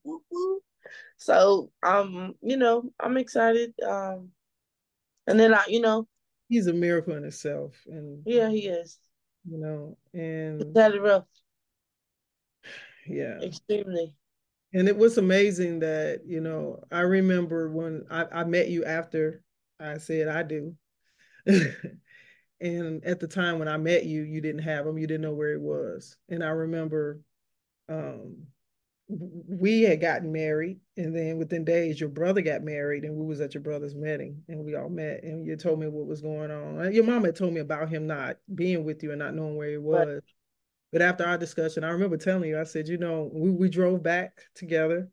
so um you know i'm excited um and then I, you know, he's a miracle in itself. And yeah, he is. You know, and had it rough. Yeah, extremely. And it was amazing that you know I remember when I, I met you after I said I do. and at the time when I met you, you didn't have him. You didn't know where it was. And I remember um, we had gotten married and then within days your brother got married and we was at your brother's wedding and we all met and you told me what was going on your mom had told me about him not being with you and not knowing where he was right. but after our discussion i remember telling you i said you know we, we drove back together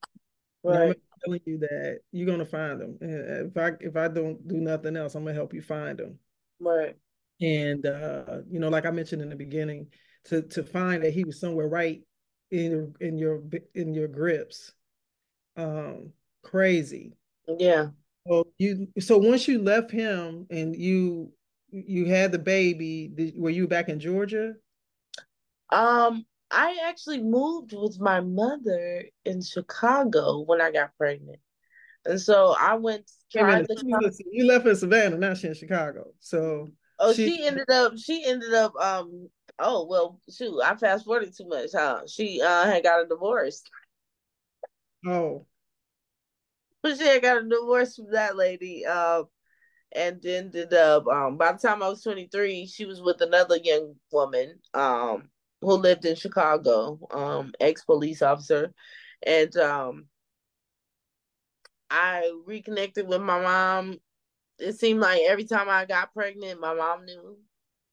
right. telling you that you're going to find him and if i if i don't do nothing else i'm going to help you find him right and uh you know like i mentioned in the beginning to to find that he was somewhere right in your in your in your grips. Um, crazy. Yeah. Well, you so once you left him and you you had the baby, did, were you back in Georgia? Um, I actually moved with my mother in Chicago when I got pregnant. And so I went You left in Savannah, now she's in Chicago. So Oh, she, she ended up she ended up um oh well shoot, I fast forwarded too much, huh? She uh had got a divorce. Oh. But she had got a divorce from that lady. Um and ended up um by the time I was 23, she was with another young woman um who lived in Chicago, um, ex police officer. And um I reconnected with my mom it seemed like every time I got pregnant, my mom knew.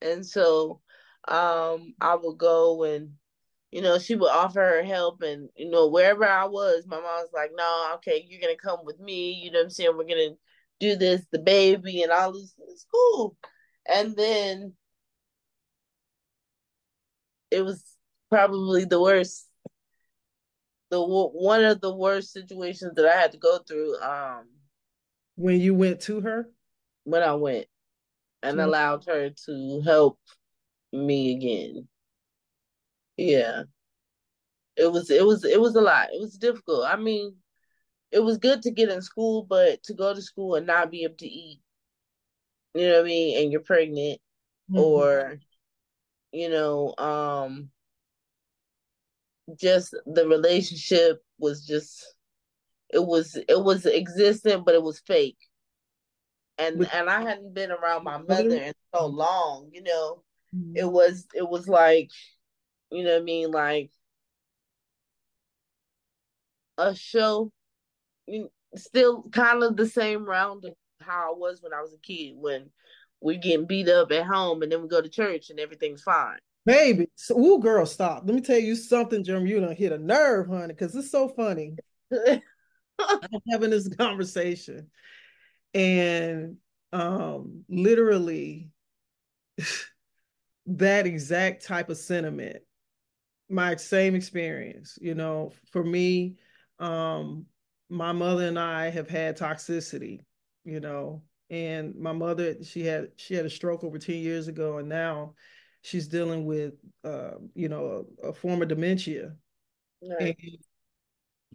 And so um I would go and you know, she would offer her help and you know, wherever I was, my mom was like, No, okay, you're gonna come with me, you know what I'm saying? We're gonna do this, the baby and all this it's cool. And then it was probably the worst the one of the worst situations that I had to go through um when you went to her? When I went and mm-hmm. allowed her to help me again. Yeah. It was it was it was a lot. It was difficult. I mean, it was good to get in school, but to go to school and not be able to eat, you know what I mean, and you're pregnant mm-hmm. or you know, um just the relationship was just it was it was existent, but it was fake. And With, and I hadn't been around my mother in so long, you know. Mm-hmm. It was it was like, you know what I mean, like a show, still kind of the same round of how I was when I was a kid when we're getting beat up at home and then we go to church and everything's fine. Baby, so, ooh, girl, stop. Let me tell you something, Jermaine. You don't hit a nerve, honey, because it's so funny. I'm having this conversation, and um, literally that exact type of sentiment, my same experience. You know, for me, um, my mother and I have had toxicity. You know, and my mother, she had she had a stroke over ten years ago, and now she's dealing with uh, you know a, a, form of dementia right. and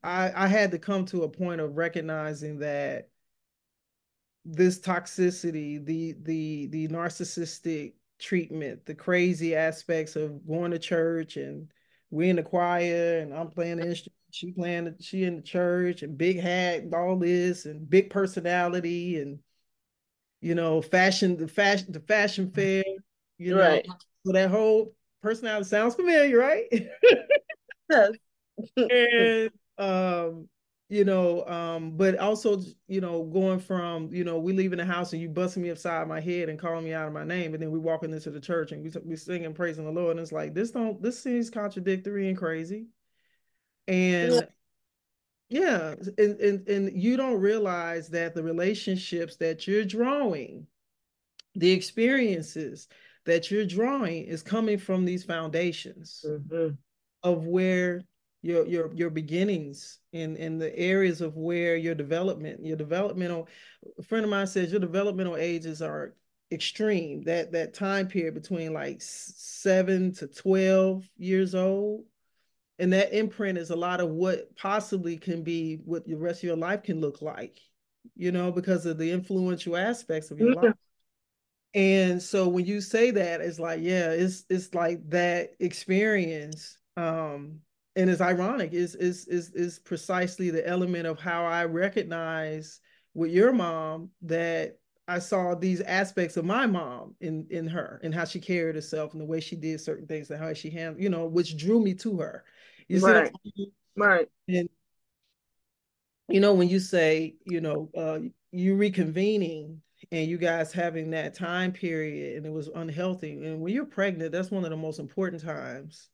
I, I had to come to a point of recognizing that this toxicity the the the narcissistic treatment the crazy aspects of going to church and we in the choir and i'm playing the instrument she playing she in the church and big hat and all this and big personality and you know fashion the fashion the fashion fair you know right. So that whole personality sounds familiar, right? yes. and um, you know, um, but also, you know, going from, you know, we leaving the house and you busting me upside my head and calling me out of my name, and then we walking into the church and we we singing praising the Lord, and it's like this don't this seems contradictory and crazy, and. Yeah. Yeah, and, and and you don't realize that the relationships that you're drawing, the experiences that you're drawing is coming from these foundations mm-hmm. of where your your your beginnings in in the areas of where your development your developmental a friend of mine says your developmental ages are extreme that that time period between like 7 to 12 years old and that imprint is a lot of what possibly can be what the rest of your life can look like you know because of the influential aspects of your mm-hmm. life and so when you say that, it's like, yeah, it's it's like that experience. Um, and it's ironic, is is is is precisely the element of how I recognize with your mom that I saw these aspects of my mom in in her and how she carried herself and the way she did certain things and how she handled, you know, which drew me to her. You right. Right. And you know, when you say, you know, uh, you reconvening and you guys having that time period and it was unhealthy and when you're pregnant that's one of the most important times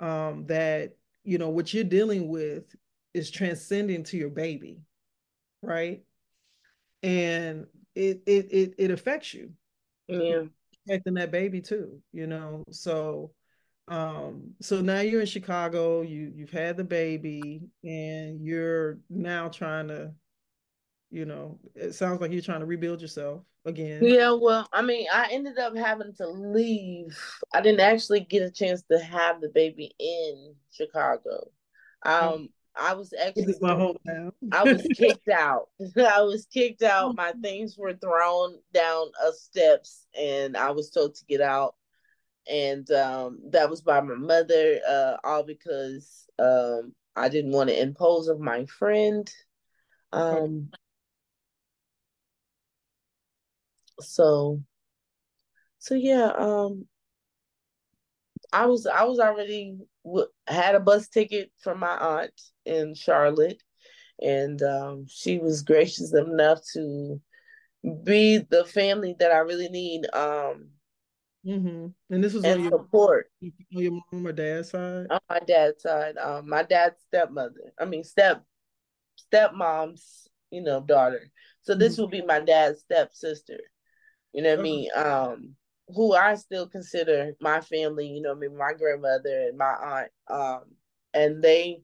um, that you know what you're dealing with is transcending to your baby right? And it it it, it affects you. Yeah. Affecting that baby too you know? So um so now you're in chicago you you've had the baby and you're now trying to you know it sounds like you're trying to rebuild yourself again. Yeah well i mean i ended up having to leave. I didn't actually get a chance to have the baby in chicago. Um i was actually my hometown. I was kicked out. I was kicked out. My things were thrown down a steps and i was told to get out. And um that was by my mother uh all because um i didn't want to impose on my friend. Um so so yeah um i was i was already had a bus ticket from my aunt in charlotte and um she was gracious enough to be the family that i really need um mm-hmm. and this was and on your, support on your mom or dad's side on my dad's side um my dad's stepmother i mean step stepmom's you know daughter so this mm-hmm. will be my dad's stepsister you know what I mean? Um, who I still consider my family, you know, I mean, my grandmother and my aunt, um, and they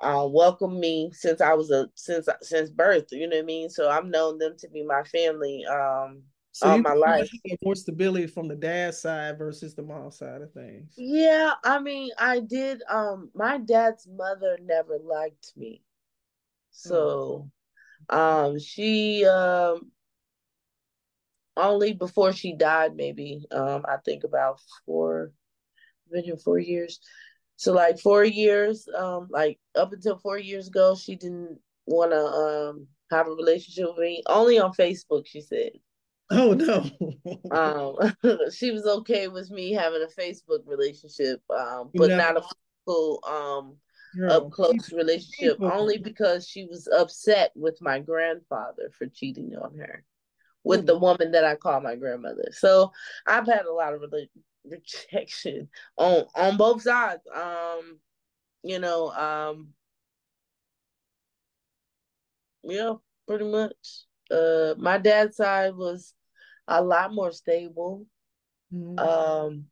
uh, welcomed me since I was a since since birth. You know what I mean? So I've known them to be my family um, so all my life. More stability from the dad side versus the mom side of things. Yeah, I mean, I did. Um, my dad's mother never liked me, so mm. um, she um only before she died, maybe. Um, I think about four, been here four years. So like four years, um, like up until four years ago, she didn't want to um have a relationship with me. Only on Facebook, she said. Oh no. um, she was okay with me having a Facebook relationship, um, but not a full um up close relationship only because she was upset with my grandfather for cheating on her with mm-hmm. the woman that I call my grandmother. So I've had a lot of re- rejection on on both sides. Um, you know, um, yeah, pretty much. Uh, my dad's side was a lot more stable. Mm-hmm. Um,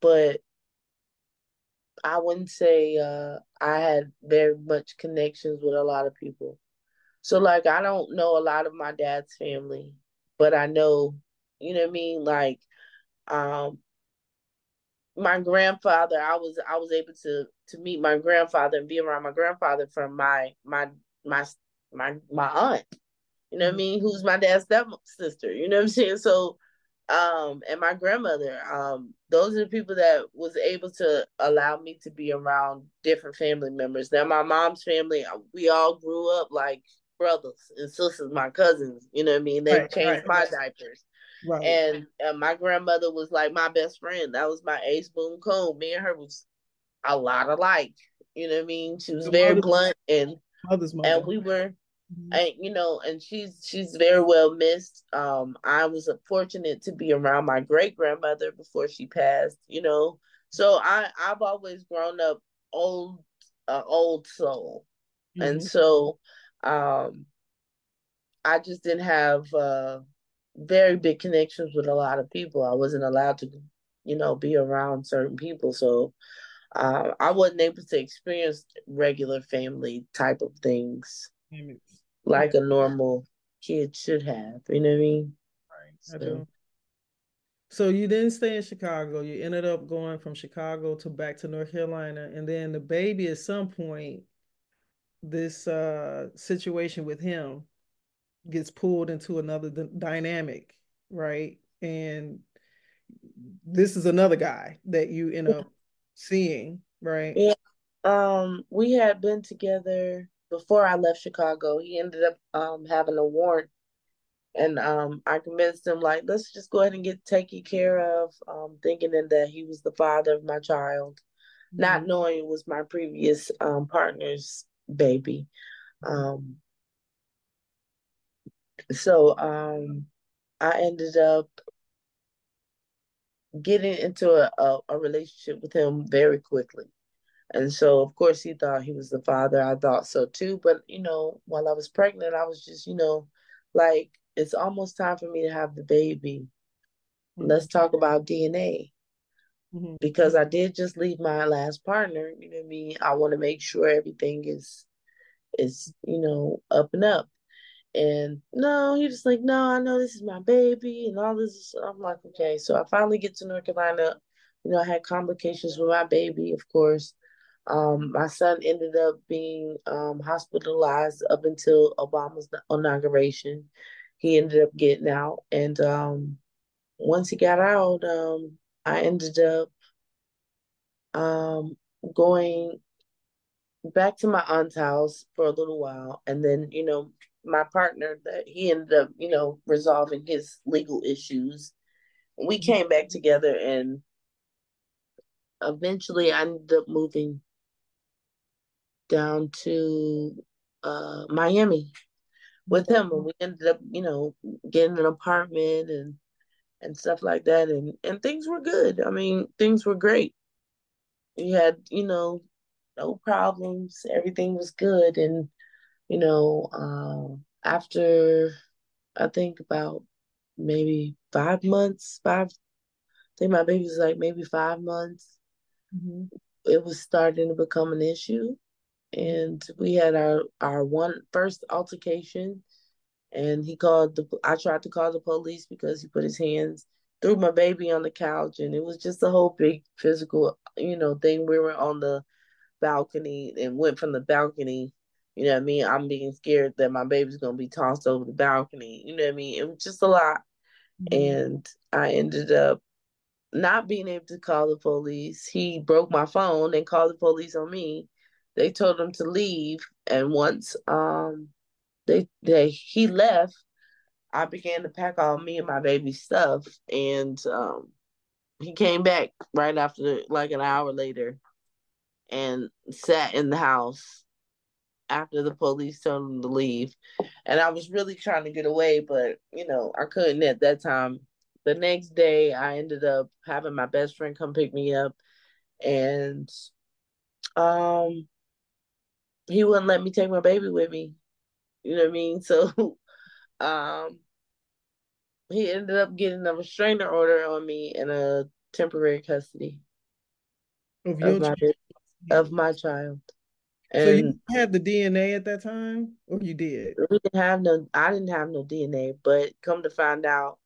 but I wouldn't say uh, I had very much connections with a lot of people. So like I don't know a lot of my dad's family, but I know, you know what I mean? Like um my grandfather, I was I was able to to meet my grandfather and be around my grandfather from my my my my my aunt. You know what I mm-hmm. mean? Who's my dad's stepsister. You know what I'm saying? So um and my grandmother um those are the people that was able to allow me to be around different family members now my mom's family we all grew up like brothers and sisters my cousins you know what i mean they right, changed right, my right. diapers right and uh, my grandmother was like my best friend that was my ace boom comb me and her was a lot alike you know what i mean she was very blunt and mother's mother. and we were Mm-hmm. And you know, and she's she's very well missed. Um, I was fortunate to be around my great grandmother before she passed. You know, so I I've always grown up old, uh, old soul, mm-hmm. and so um, I just didn't have uh, very big connections with a lot of people. I wasn't allowed to, you know, be around certain people, so uh, I wasn't able to experience regular family type of things like a normal kid should have. You know what I mean? Right. So. I do. So you didn't stay in Chicago. You ended up going from Chicago to back to North Carolina, and then the baby at some point, this uh, situation with him gets pulled into another d- dynamic, right? And this is another guy that you end up seeing, right? Yeah. Um, we had been together before I left Chicago, he ended up um, having a warrant, and um, I convinced him like, let's just go ahead and get taken care of, um, thinking that he was the father of my child, mm-hmm. not knowing it was my previous um, partner's baby. Um, so um, I ended up getting into a, a, a relationship with him very quickly. And so, of course, he thought he was the father. I thought so too. But, you know, while I was pregnant, I was just, you know, like, it's almost time for me to have the baby. Let's talk about DNA. Mm-hmm. Because I did just leave my last partner. You know what I mean? I want to make sure everything is, is, you know, up and up. And no, he just like, no, I know this is my baby and all this. I'm like, okay. So I finally get to North Carolina. You know, I had complications with my baby, of course. Um, my son ended up being um, hospitalized up until Obama's inauguration. He ended up getting out, and um, once he got out, um, I ended up um, going back to my aunt's house for a little while, and then you know my partner that he ended up you know resolving his legal issues. We mm-hmm. came back together, and eventually I ended up moving down to uh, Miami with him, and we ended up, you know, getting an apartment and and stuff like that, and and things were good. I mean, things were great. We had, you know, no problems. Everything was good, and you know, um, after I think about maybe five months, five. I think my baby was like maybe five months. Mm-hmm. It was starting to become an issue, and we had our our one first altercation and he called the I tried to call the police because he put his hands threw my baby on the couch and it was just a whole big physical you know thing. We were on the balcony and went from the balcony you know what I mean? I'm being scared that my baby's going to be tossed over the balcony you know what I mean? It was just a lot. Mm-hmm. and I ended up not being able to call the police. He broke my phone and called the police on me. They told him to leave. And once um they they he left i began to pack all me and my baby stuff and um he came back right after like an hour later and sat in the house after the police told him to leave. And I was really trying to get away, but you know, I couldn't at that time. The next day I ended up having my best friend come pick me up and um he wouldn't let me take my baby with me. You know what I mean? So um he ended up getting a restraining order on me and a temporary custody of, of my, of my child. And so you had the DNA at that time, or you did? We didn't have no. I didn't have no DNA, but come to find out,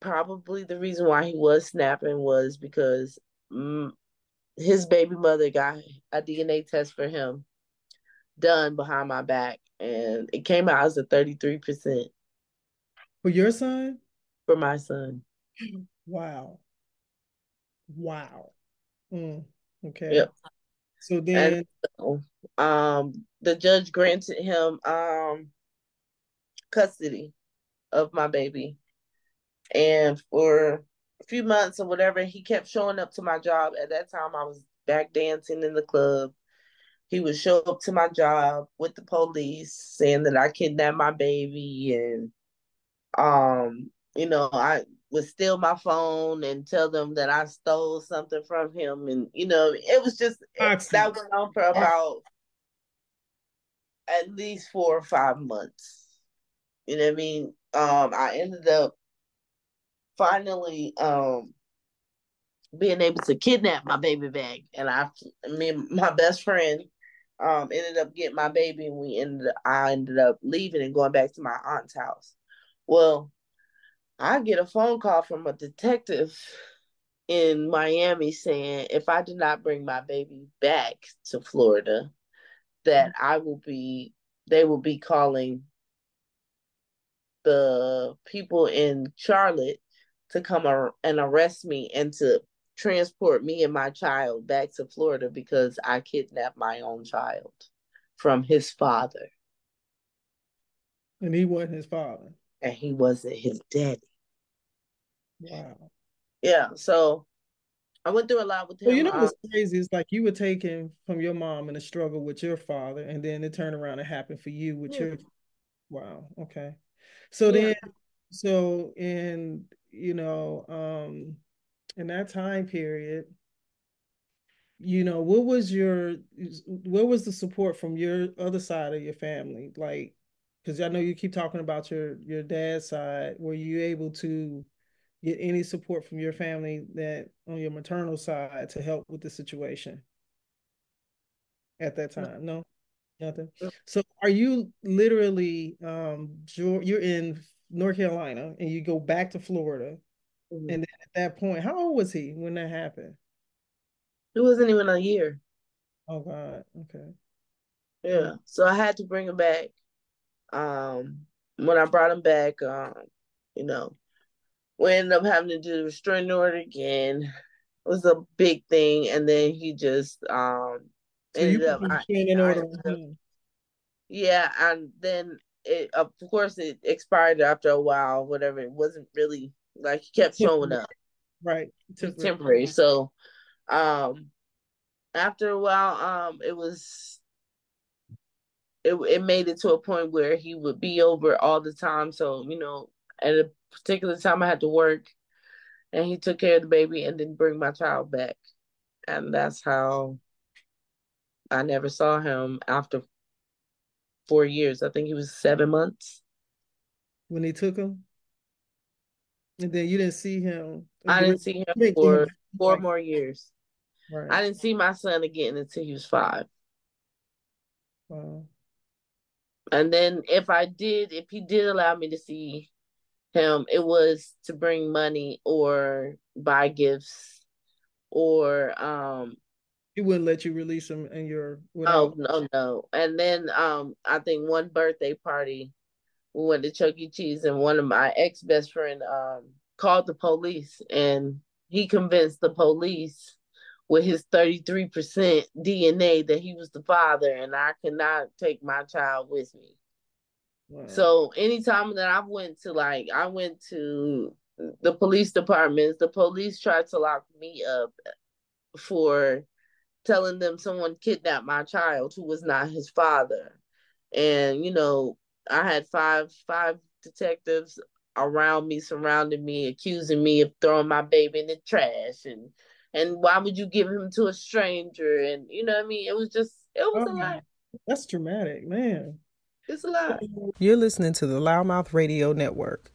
probably the reason why he was snapping was because mm, his baby mother got a DNA test for him done behind my back, and it came out as a thirty three percent for your son. For my son. Wow. Wow. Mm, okay. Yep. So then, and, um, the judge granted him um custody of my baby, and for a few months or whatever, he kept showing up to my job. At that time, I was back dancing in the club. He would show up to my job with the police, saying that I kidnapped my baby, and um, you know, I would steal my phone and tell them that I stole something from him. And, you know, it was just, it, that went on for about at least four or five months. You know what I mean? Um, I ended up finally um being able to kidnap my baby back. And I, me my best friend, um, ended up getting my baby and we ended up, I ended up leaving and going back to my aunt's house. Well, I get a phone call from a detective in Miami saying if I do not bring my baby back to Florida, that I will be they will be calling the people in Charlotte to come ar- and arrest me and to transport me and my child back to Florida because I kidnapped my own child from his father. And he wasn't his father. And he wasn't his daddy. Wow. Yeah. So I went through a lot with him. Well, you know what's crazy is like you were taken from your mom in a struggle with your father, and then it turned around and happened for you with yeah. your. Wow. Okay. So yeah. then, so and you know, um, in that time period, you know, what was your, what was the support from your other side of your family, like? Because I know you keep talking about your your dad's side. Were you able to get any support from your family that on your maternal side to help with the situation at that time? No, nothing. So are you literally um you're in North Carolina and you go back to Florida, mm-hmm. and that point, how old was he when that happened? It wasn't even a year. Oh God. Okay. Yeah. So I had to bring him back. Um, when I brought him back, um, you know, we ended up having to do the restraining order again. It was a big thing, and then he just um so ended up. I, order. yeah, and then it of course it expired after a while. Whatever, it wasn't really like he kept showing up. Right, temporary. temporary. So, um, after a while, um, it was it it made it to a point where he would be over all the time. So you know, at a particular time I had to work and he took care of the baby and didn't bring my child back. And that's how I never saw him after four years. I think he was seven months. When he took him? And then you didn't see him. I didn't see him for four more years. Right. I didn't see my son again until he was five. Wow. And then if I did, if he did allow me to see him, it was to bring money or buy gifts or um he wouldn't let you release him in your without... oh no no and then um i think one birthday party we went to chuck e. Cheese and one of my ex best friend um called the police and he convinced the police with his 33% dna that he was the father and i could not take my child with me. So anytime that I went to like I went to the police departments, the police tried to lock me up for telling them someone kidnapped my child who was not his father. And, you know, I had five five detectives around me, surrounding me, accusing me of throwing my baby in the trash and and why would you give him to a stranger? And you know what I mean? It was just it was oh, a lot. That's dramatic, man. It's a lot. You're listening to the LouddMouth Radio Network.